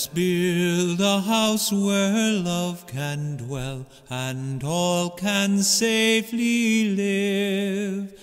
Us build a house where love can dwell and all can safely live.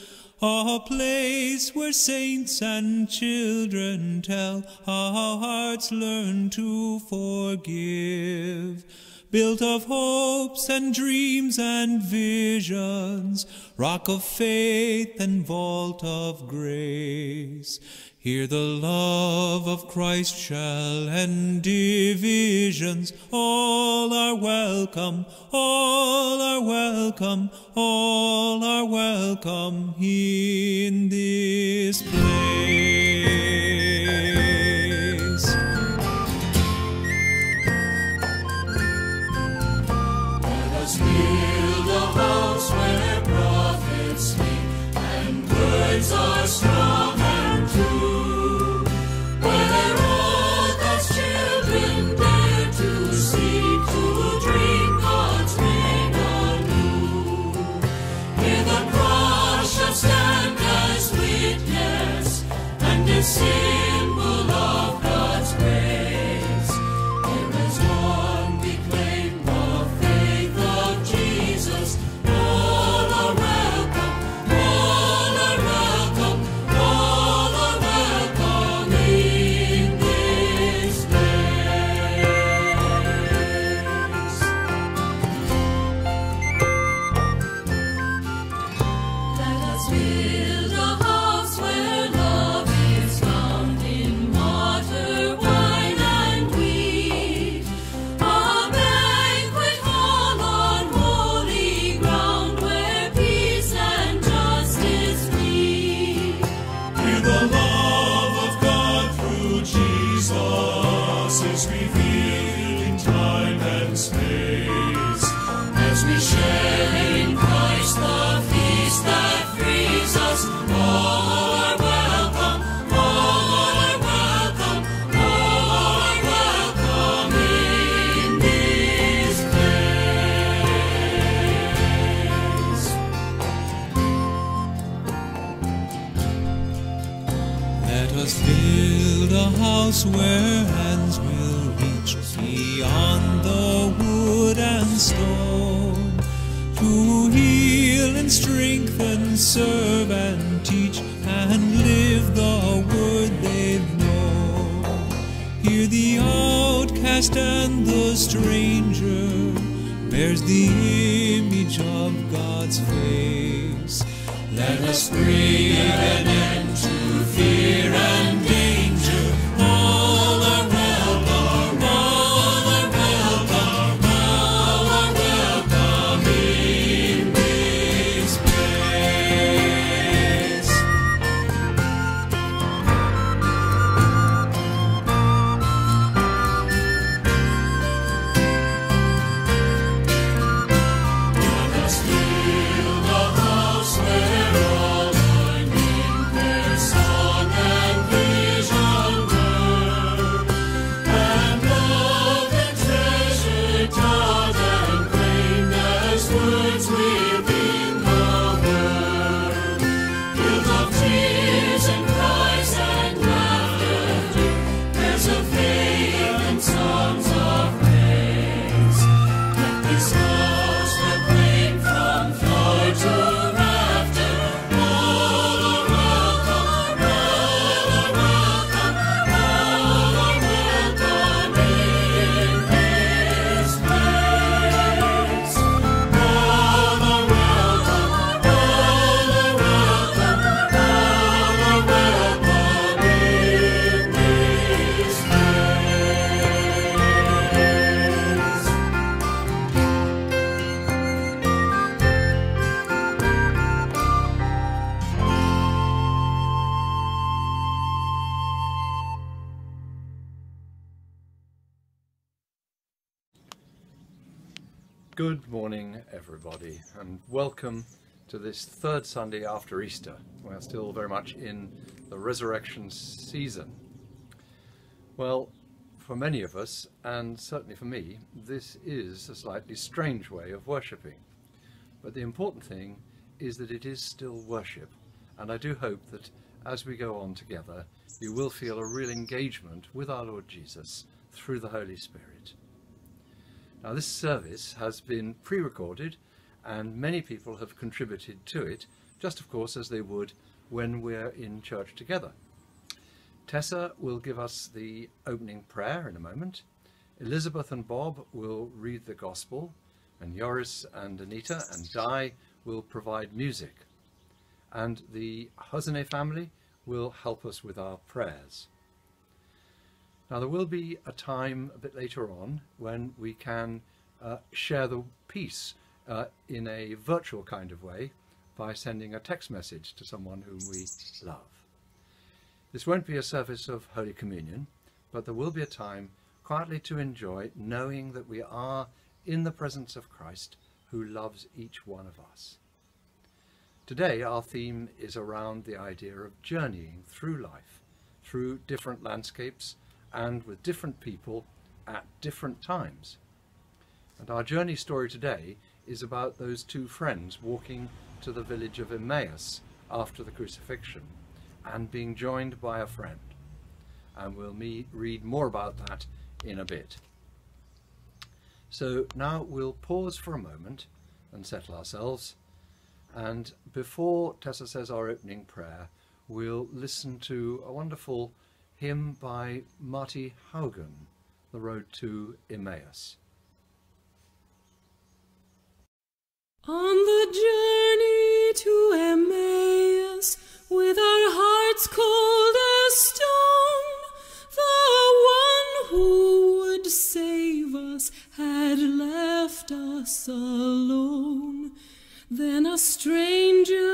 A place where saints and children tell how hearts learn to forgive. Built of hopes and dreams and visions, rock of faith and vault of grace. Here the love of Christ shall end divisions. All are welcome, all are welcome, all are welcome in this place. And strengthen, serve and teach and live the word they've known. Here the outcast and the stranger bears the image of God's face. Let us bring an end to fear and welcome to this third Sunday after Easter. We're still very much in the resurrection season. Well, for many of us, and certainly for me, this is a slightly strange way of worshipping. But the important thing is that it is still worship, and I do hope that as we go on together, you will feel a real engagement with our Lord Jesus through the Holy Spirit. Now, this service has been pre recorded, and many people have contributed to it, just of course as they would when we're in church together. Tessa will give us the opening prayer in a moment. Elizabeth and Bob will read the Gospel, and Joris and Anita and Di will provide music. And the Hosene family will help us with our prayers. Now, there will be a time a bit later on when we can uh, share the peace uh, in a virtual kind of way by sending a text message to someone whom we love. This won't be a service of Holy Communion, but there will be a time quietly to enjoy knowing that we are in the presence of Christ who loves each one of us. Today our theme is around the idea of journeying through life, through different landscapes and with different people at different times. And our journey story today is about those two friends walking to the village of Emmaus after the crucifixion and being joined by a friend. And we'll meet, read more about that in a bit. So now we'll pause for a moment and settle ourselves. And before Tessa says our opening prayer, we'll listen to a wonderful hymn by Marty Haugen, The Road to Emmaus. On the journey to Emmaus, with our hearts cold as stone, the one who would save us had left us alone. Then a stranger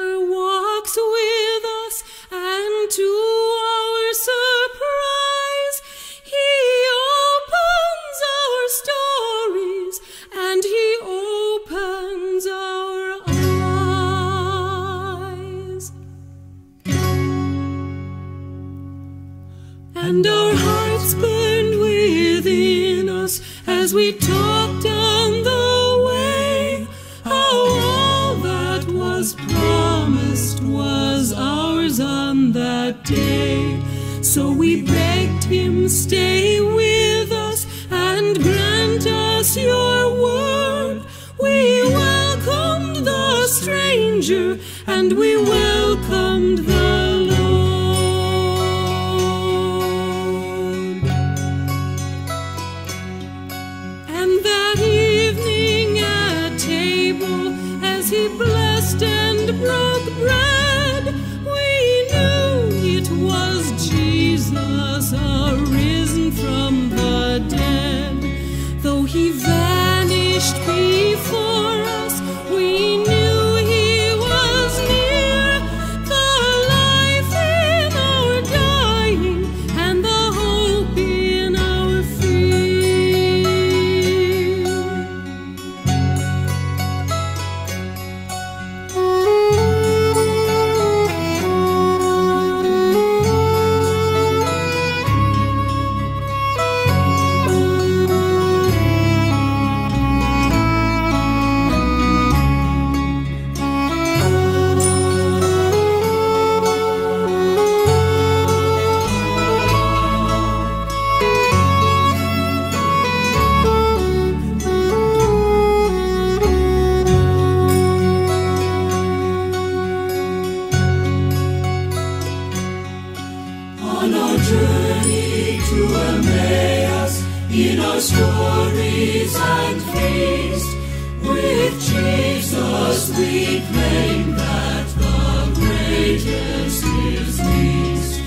in our stories and feast, with Jesus we claim that the greatest is least,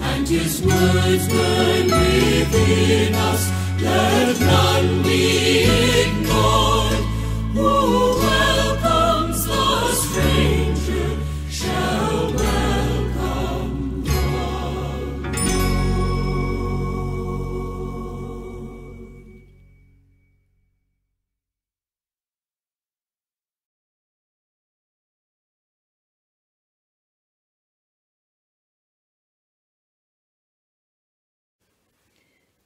and His words burn within us. Let none be ignored. Who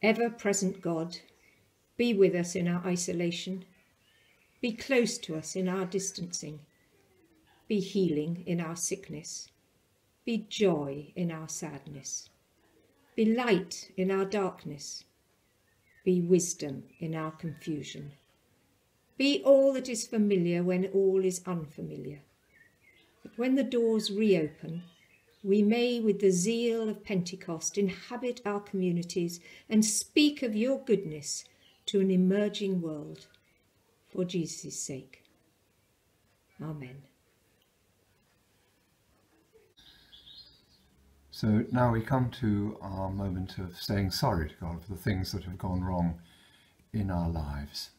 Ever present God, be with us in our isolation, be close to us in our distancing, be healing in our sickness, be joy in our sadness, be light in our darkness, Be wisdom in our confusion. Be all that is familiar when all is unfamiliar. That when the doors reopen, we may, with the zeal of Pentecost, inhabit our communities and speak of your goodness to an emerging world for Jesus' sake. Amen. So now we come to our moment of saying sorry to God for the things that have gone wrong in our lives.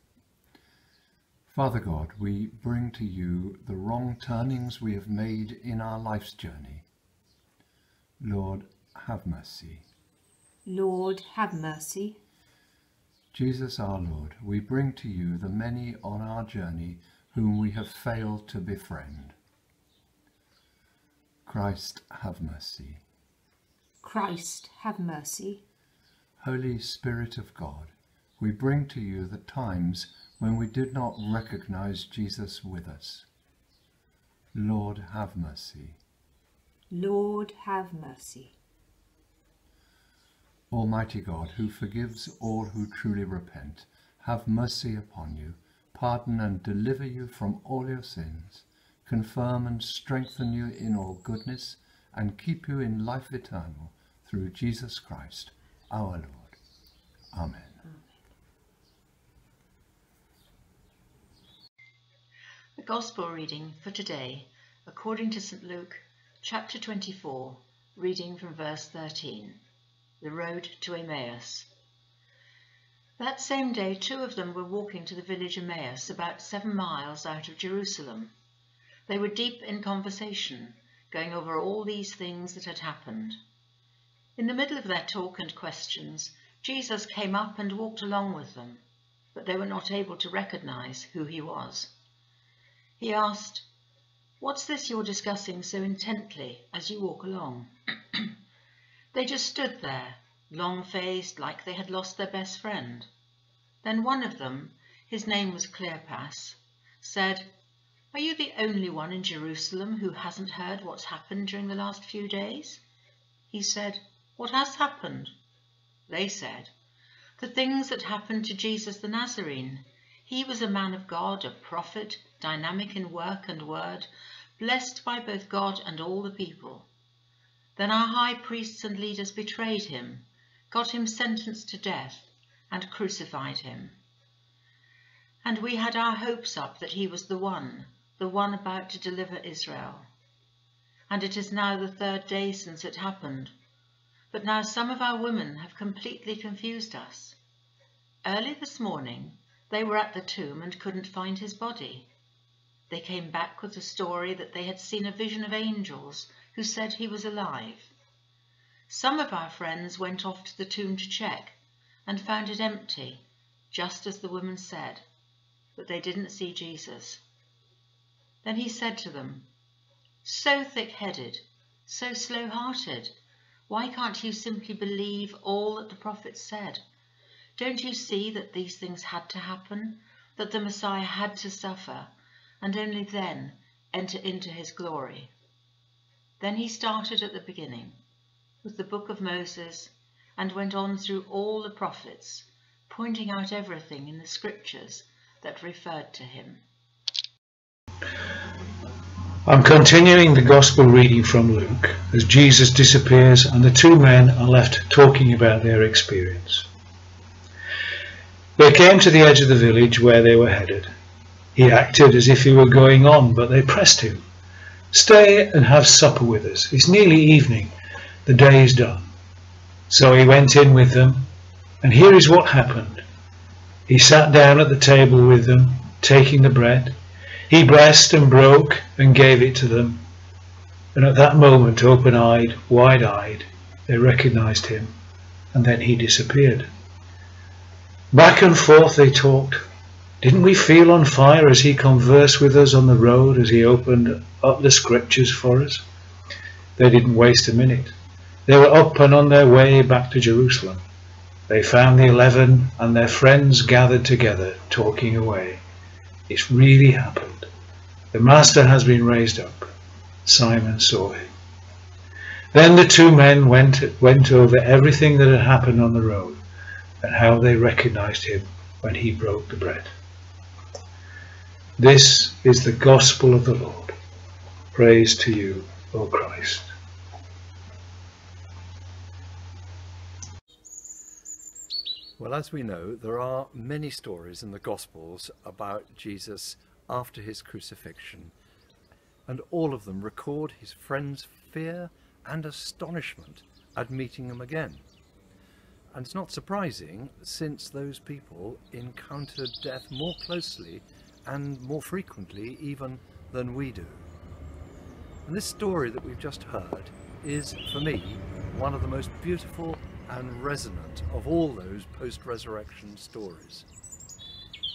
Father God, we bring to you the wrong turnings we have made in our life's journey. Lord, have mercy. Lord, have mercy. Jesus our Lord, we bring to you the many on our journey whom we have failed to befriend. Christ, have mercy. Christ, have mercy. Holy Spirit of God, we bring to you the times when we did not recognize Jesus with us. Lord, have mercy. Lord, have mercy. Almighty God, who forgives all who truly repent, have mercy upon you, pardon and deliver you from all your sins, confirm and strengthen you in all goodness, and keep you in life eternal through Jesus Christ, our Lord. Amen. The Gospel reading for today, according to St. Luke, chapter 24, reading from verse 13. The road to Emmaus. That same day, two of them were walking to the village Emmaus, about seven miles out of Jerusalem. They were deep in conversation, going over all these things that had happened. In the middle of their talk and questions, Jesus came up and walked along with them, but they were not able to recognize who he was. He asked, What's this you're discussing so intently as you walk along? they just stood there, long-faced, like they had lost their best friend. Then one of them, his name was Cleopas, said, Are you the only one in Jerusalem who hasn't heard what's happened during the last few days? He said, What has happened? They said, The things that happened to Jesus the Nazarene. He was a man of God, a prophet, dynamic in work and word, blessed by both God and all the people. Then our high priests and leaders betrayed him, got him sentenced to death, and crucified him. And we had our hopes up that he was the one, the one about to deliver Israel. And it is now the third day since it happened. But now some of our women have completely confused us. Early this morning, they were at the tomb and couldn't find his body. They came back with the story that they had seen a vision of angels who said he was alive. Some of our friends went off to the tomb to check and found it empty, just as the woman said, but they didn't see Jesus. Then he said to them, So thick-headed, so slow-hearted, why can't you simply believe all that the prophets said? Don't you see that these things had to happen, that the Messiah had to suffer, and only then enter into his glory? Then he started at the beginning, with the book of Moses, and went on through all the prophets, pointing out everything in the scriptures that referred to him. I'm continuing the Gospel reading from Luke as Jesus disappears and the two men are left talking about their experience. They came to the edge of the village where they were headed. He acted as if he were going on, but they pressed him. Stay and have supper with us. It's nearly evening. The day is done. So he went in with them, and here is what happened. He sat down at the table with them, taking the bread. He blessed and broke and gave it to them. And at that moment, open-eyed, wide-eyed, they recognized him, and then he disappeared. Back and forth they talked. Didn't we feel on fire as he conversed with us on the road, as he opened up the scriptures for us? They didn't waste a minute. They were up and on their way back to Jerusalem. They found the eleven and their friends gathered together, talking away. It's really happened. The Master has been raised up. Simon saw him. Then the two men went, went over everything that had happened on the road. and how they recognized him when he broke the bread. This is the gospel of the Lord. Praise to you, O Christ. Well, as we know, there are many stories in the Gospels about Jesus after his crucifixion, and all of them record his friends' fear and astonishment at meeting him again. And it's not surprising, since those people encountered death more closely and more frequently even than we do. And this story that we've just heard is, for me, one of the most beautiful and resonant of all those post-resurrection stories.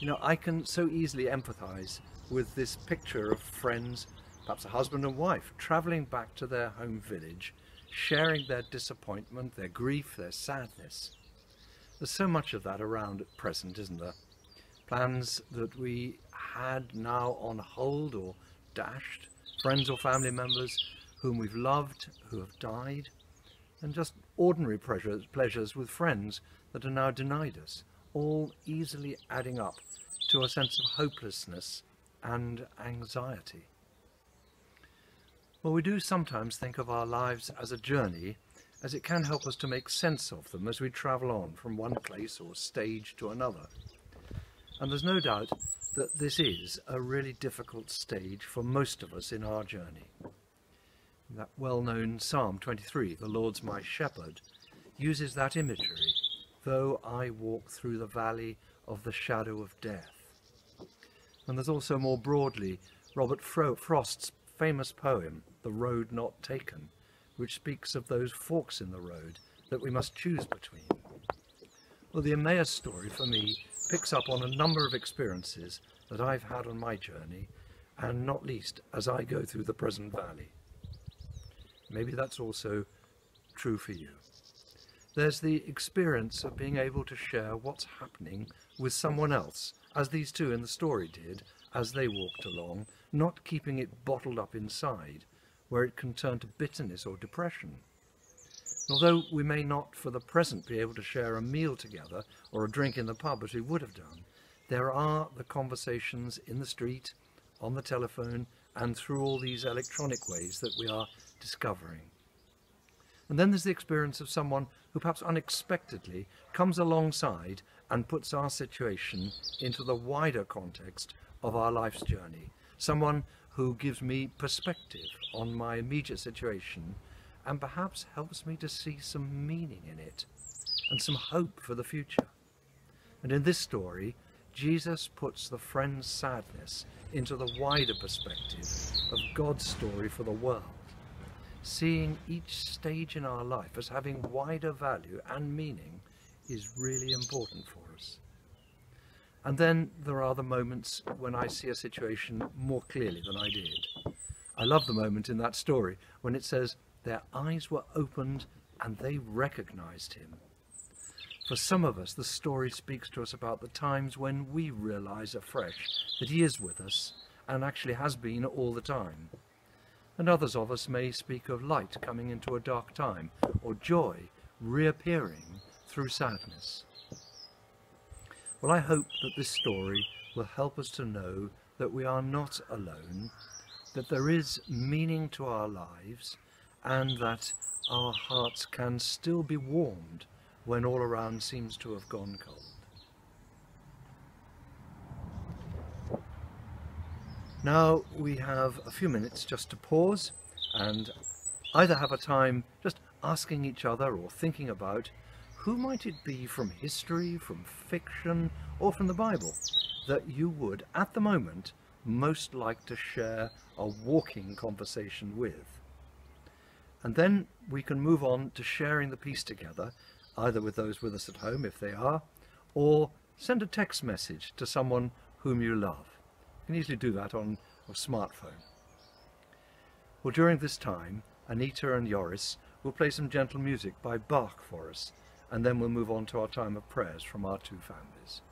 You know, I can so easily empathize with this picture of friends, perhaps a husband and wife, traveling back to their home village, sharing their disappointment, their grief, their sadness. There's so much of that around at present, isn't there? Plans that we had now on hold or dashed, friends or family members whom we've loved, who have died, and just ordinary pleasures, pleasures with friends that are now denied us, all easily adding up to a sense of hopelessness and anxiety. Well, we do sometimes think of our lives as a journey, as it can help us to make sense of them as we travel on from one place or stage to another. And there's no doubt that this is a really difficult stage for most of us in our journey. That well-known Psalm 23, the Lord's my shepherd, uses that imagery, though I walk through the valley of the shadow of death. And there's also more broadly Robert Frost's famous poem, The Road Not Taken, which speaks of those forks in the road that we must choose between. Well, the Emmaus story for me picks up on a number of experiences that I've had on my journey, and not least as I go through the present valley. Maybe that's also true for you. There's the experience of being able to share what's happening with someone else, as these two in the story did as they walked along, not keeping it bottled up inside, where it can turn to bitterness or depression. Although we may not for the present be able to share a meal together or a drink in the pub as we would have done, there are the conversations in the street, on the telephone, and through all these electronic ways that we are discovering. And then there's the experience of someone who perhaps unexpectedly comes alongside and puts our situation into the wider context of our life's journey. Someone who gives me perspective on my immediate situation and perhaps helps me to see some meaning in it and some hope for the future. And in this story, Jesus puts the friend's sadness into the wider perspective of God's story for the world seeing each stage in our life as having wider value and meaning is really important for us. And then there are the moments when I see a situation more clearly than I did. I love the moment in that story when it says, their eyes were opened and they recognized him. For some of us, the story speaks to us about the times when we realize afresh that he is with us and actually has been all the time and others of us may speak of light coming into a dark time, or joy reappearing through sadness. Well, I hope that this story will help us to know that we are not alone, that there is meaning to our lives, and that our hearts can still be warmed when all around seems to have gone cold. Now we have a few minutes just to pause and either have a time just asking each other or thinking about who might it be from history, from fiction or from the Bible that you would at the moment most like to share a walking conversation with. And then we can move on to sharing the peace together, either with those with us at home if they are, or send a text message to someone whom you love You can easily do that on a smartphone. Well, during this time, Anita and Joris will play some gentle music by Bach for us, and then we'll move on to our time of prayers from our two families.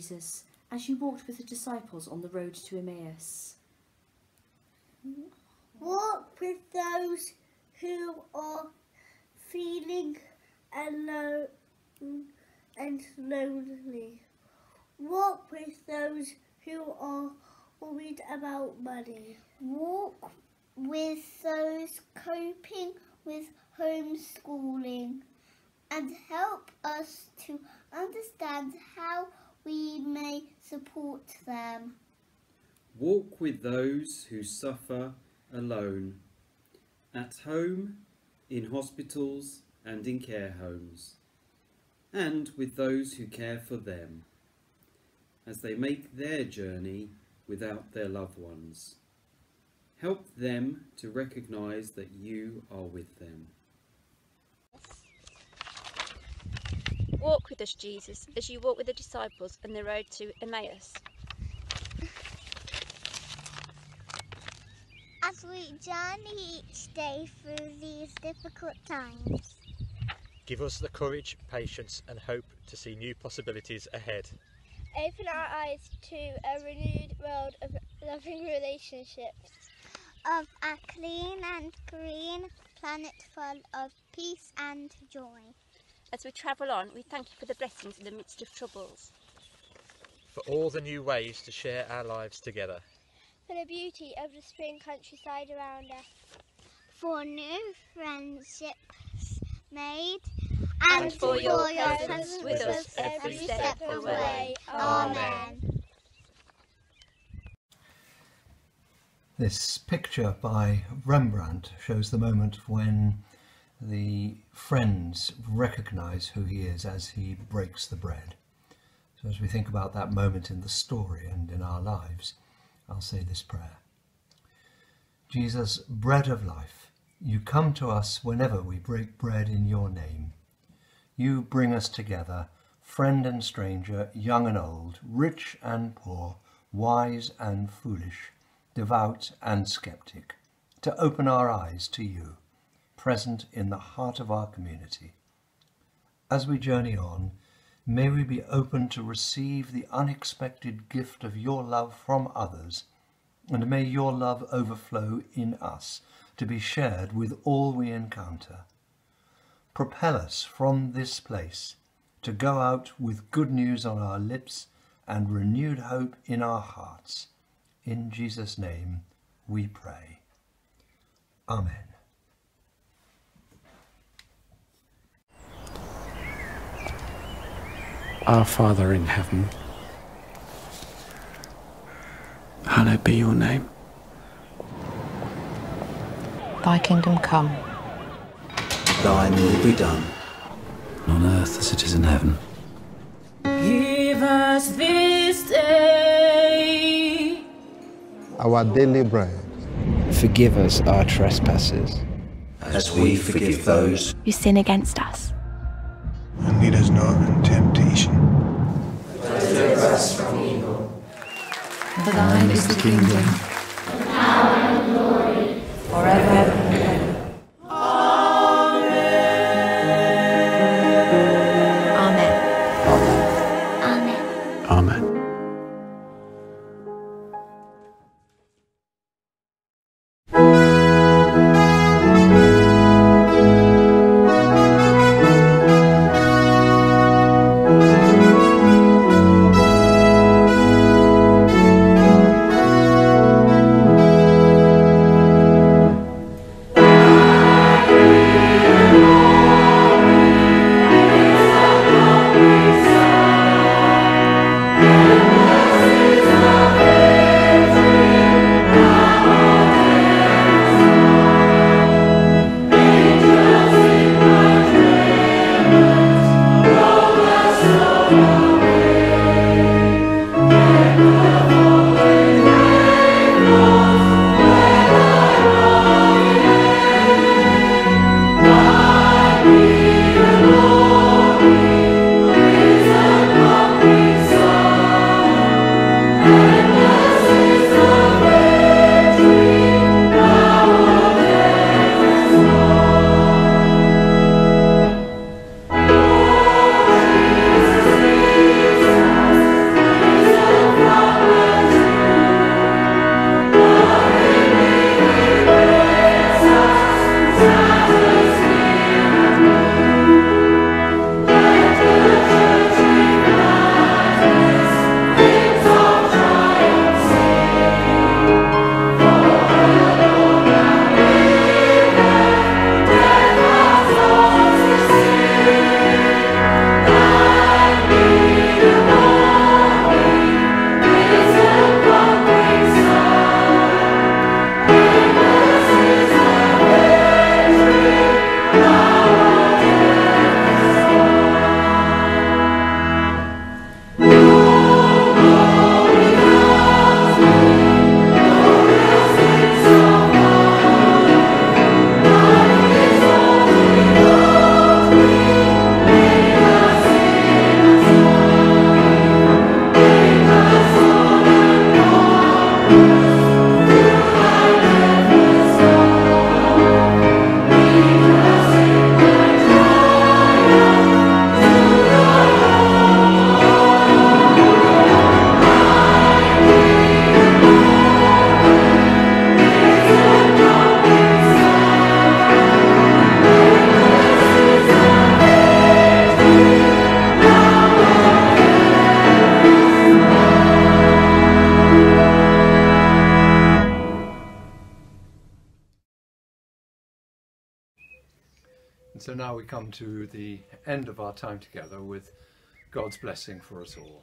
Jesus, as you walked with the disciples on the road to Emmaus. Walk with those who are feeling alone and lonely. Walk with those who are worried about money. Walk with those coping with homeschooling and help us to understand how we may support them. Walk with those who suffer alone, at home, in hospitals and in care homes, and with those who care for them, as they make their journey without their loved ones. Help them to recognise that you are with them. Walk with us, Jesus, as you walk with the disciples on the road to Emmaus. As we journey each day through these difficult times, Give us the courage, patience, and hope to see new possibilities ahead. Open our eyes to a renewed world of loving relationships. of a clean and green planet full of peace and joy. As we travel on, we thank you for the blessings in the midst of troubles. For all the new ways to share our lives together. For the beauty of the spring countryside around us. For new friendships made And for your presence with us every step of the way. Amen. This picture by Rembrandt shows the moment when the friends recognize who he is as he breaks the bread. So, as we think about that moment in the story and in our lives, I'll say this prayer Jesus, bread of life, you come to us whenever we break bread in your name. You bring us together, friend and stranger, young and old, rich and poor, wise and foolish, devout and skeptic, to open our eyes to you, present in the heart of our community. As we journey on, may we be open to receive the unexpected gift of your love from others, and may your love overflow in us to be shared with all we encounter. Propel us from this place to go out with good news on our lips and renewed hope in our hearts. In Jesus' name we pray. Amen. Our Father in heaven, hallowed be your name. Thy kingdom come. Thine will be done, on earth as it is in heaven. Give us this day our daily bread. Forgive us our trespasses, as we forgive those who sin against us. And lead us not into temptation. Deliver us from evil. For thine is the kingdom, and power and glory, forever And so now we come to the end of our time together with God's blessing for us all.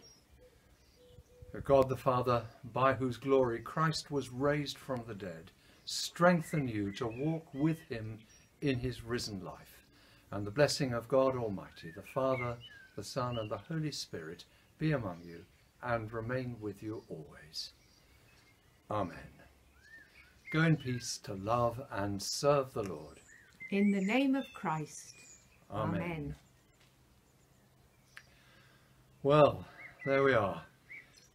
God the Father, by whose glory Christ was raised from the dead, strengthen you to walk with him in his risen life. And the blessing of God Almighty, the Father, the Son, and the Holy Spirit be among you and remain with you always. Amen. Go in peace to love and serve the Lord. In the name of Christ. Amen. Amen. Well, there we are.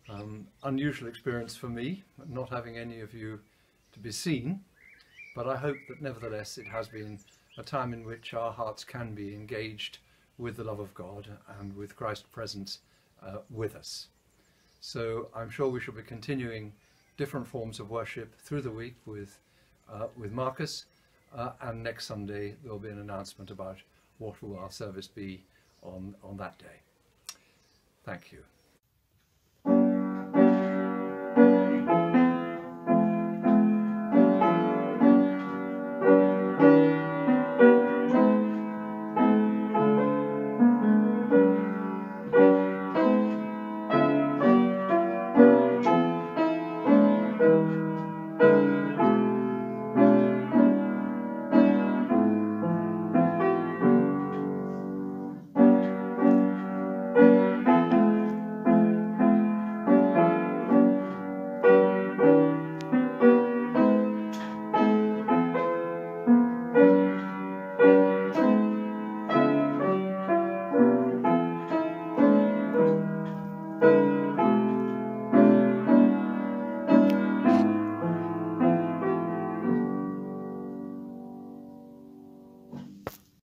Um, unusual experience for me, not having any of you to be seen, but I hope that nevertheless it has been a time in which our hearts can be engaged with the love of God and with Christ's presence uh, with us. So I'm sure we shall be continuing different forms of worship through the week with, uh, with Marcus, uh, and next Sunday there will be an announcement about what will our service be on, on that day. Thank you.